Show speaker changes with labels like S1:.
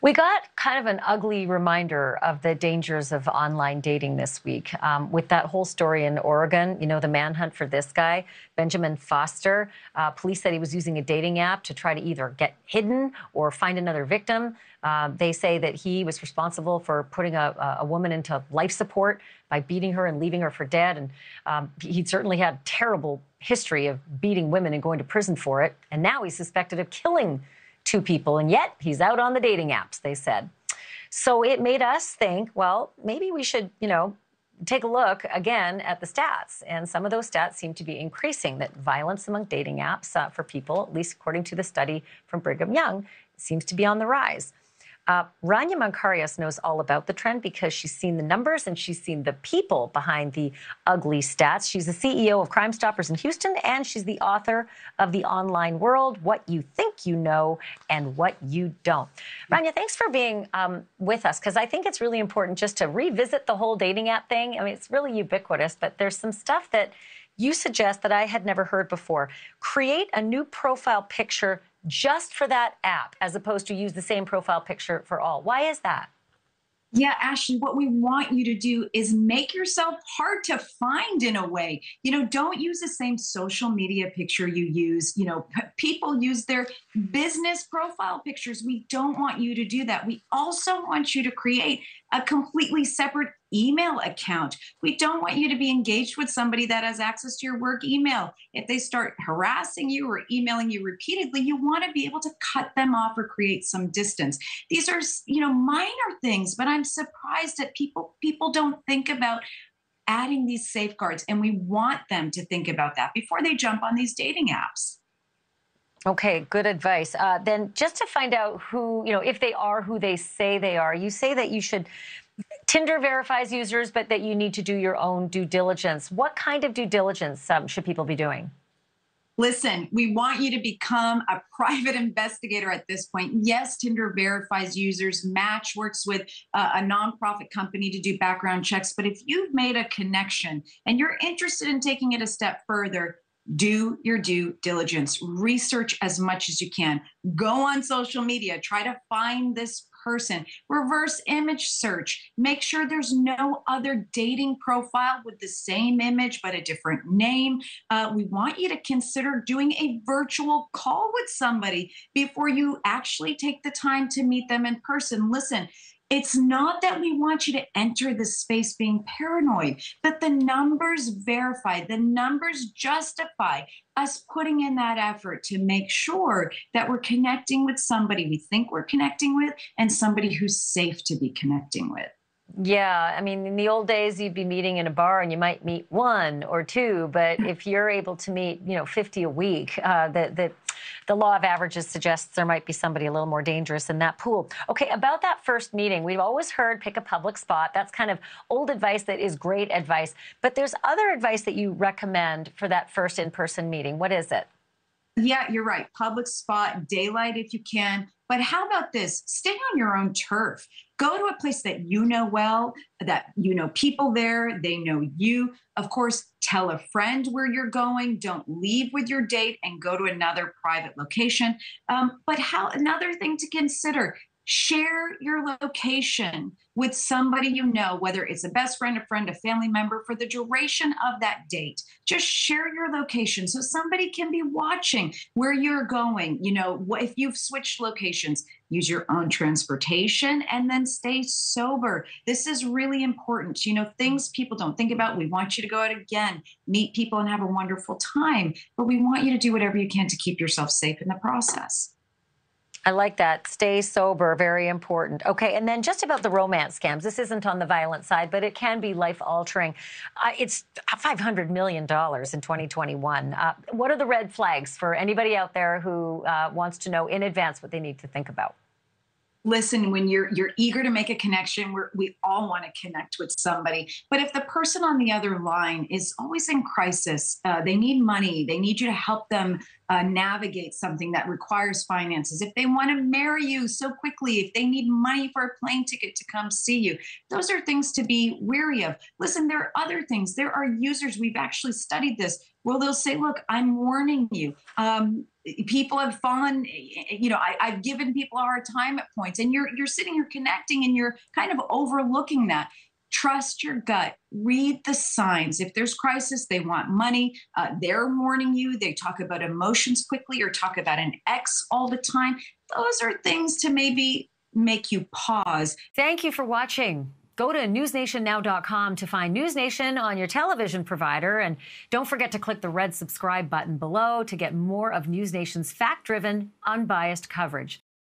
S1: We got kind of an ugly reminder of the dangers of online dating this week um, with that whole story in Oregon. You know, the manhunt for this guy, Benjamin Foster. Uh, police said he was using a dating app to try to either get hidden or find another victim. Uh, they say that he was responsible for putting a, a, woman into life support by beating her and leaving her for dead. And um, he certainly had a terrible history of beating women and going to prison for it. And now he's suspected of killing two people, and yet he's out on the dating apps, they said. So it made us think, well, maybe we should, you know, take a look again at the stats. And some of those stats seem to be increasing that violence among dating apps uh, for people, at least according to the study from Brigham Young, seems to be on the rise. Uh, Rania Mankarious knows all about the trend because she's seen the numbers and she's seen the people behind the ugly stats. She's the CEO of Crime Stoppers in Houston, and she's the author of The Online World What You Think You Know and What You Don't. Rania, thanks for being um, with us because I think it's really important just to revisit the whole dating app thing. I mean, it's really ubiquitous, but there's some stuff that you suggest that I had never heard before. Create a new profile picture just for that app as opposed to use the same profile picture for all. Why is that?
S2: Yeah, Ashleigh, what we want you to do is make yourself hard to find in a way. You know, don't use the same social media picture you use. You know, p- people use their business profile pictures. We don't want you to do that. We also want you to create a completely separate email account. We don't want you to be engaged with somebody that has access to your work email. If they start harassing you or emailing you repeatedly, you want to be able to cut them off or create some distance. These are, you know, minor things, but I'm surprised that people people don't think about adding these safeguards and we want them to think about that before they jump on these dating apps.
S1: Okay, good advice. Uh, then, just to find out who, you know, if they are who they say they are, you say that you should Tinder verifies users, but that you need to do your own due diligence. What kind of due diligence um, should people be doing?
S2: Listen, we want you to become a private investigator at this point. Yes, Tinder verifies users. Match works with uh, a nonprofit company to do background checks. But if you've made a connection and you're interested in taking it a step further, do your due diligence. Research as much as you can. Go on social media. Try to find this person. Reverse image search. Make sure there's no other dating profile with the same image but a different name. Uh, we want you to consider doing a virtual call with somebody before you actually take the time to meet them in person. Listen, it's not that we want you to enter the space being paranoid, but the numbers verify, the numbers justify us putting in that effort to make sure that we're connecting with somebody we think we're connecting with and somebody who's safe to be connecting with.
S1: Yeah, I mean, in the old days, you'd be meeting in a bar and you might meet one or two, but if you're able to meet, you know, 50 a week, uh, the, the, the law of averages suggests there might be somebody a little more dangerous in that pool. Okay, about that first meeting, we've always heard pick a public spot. That's kind of old advice that is great advice, but there's other advice that you recommend for that first in person meeting. What is it?
S2: Yeah, you're right. Public spot, daylight if you can. But how about this? Stay on your own turf. Go to a place that you know well, that you know people there, they know you. Of course, tell a friend where you're going. Don't leave with your date and go to another private location. Um, but how another thing to consider share your location with somebody you know, whether it's a best friend, a friend, a family member, for the duration of that date. Just share your location so somebody can be watching where you're going. You know, if you've switched locations, use your own transportation and then stay sober. This is really important. You know, things people don't think about. We want you to go out again, meet people, and have a wonderful time, but we want you to do whatever you can to keep yourself safe in the process.
S1: I like that. Stay sober, very important. Okay, and then just about the romance scams. This isn't on the violent side, but it can be life altering. Uh, it's $500 million in 2021. Uh, what are the red flags for anybody out there who uh, wants to know in advance what they need to think about?
S2: listen when you're you're eager to make a connection we we all want to connect with somebody but if the person on the other line is always in crisis uh, they need money they need you to help them uh, navigate something that requires finances, if they want to marry you so quickly, if they need money for a plane ticket to come see you, those are things to be wary of. Listen, there are other things. There are users, we've actually studied this, well, they'll say, look, I'm warning you. Um, people have fallen, you know, I, have given people a hard time at points, and you're you're sitting here connecting and you're kind of overlooking that. Trust your gut. Read the signs. If there's crisis, they want money. Uh, they're warning you. They talk about emotions quickly or talk about an ex all the time. Those are things to maybe make you pause.
S1: Thank you for watching. Go to newsnationnow.com to find News Nation on your television provider. And don't forget to click the red subscribe button below to get more of News Nation's fact driven, unbiased coverage.